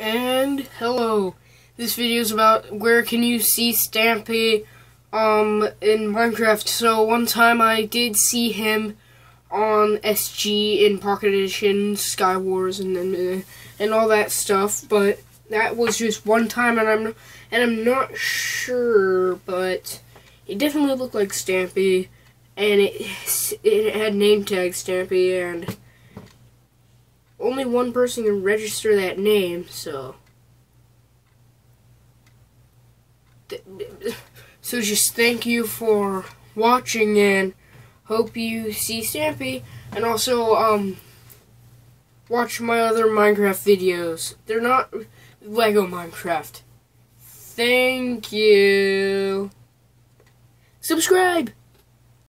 And hello. This video is about where can you see Stampy um in Minecraft. So one time I did see him on SG in Pocket Edition, Sky Wars and and, and all that stuff, but that was just one time and I'm and I'm not sure, but it definitely looked like Stampy and it it had name tag Stampy and only one person can register that name, so. So just thank you for watching and hope you see Stampy and also um watch my other Minecraft videos. They're not Lego Minecraft. Thank you. Subscribe.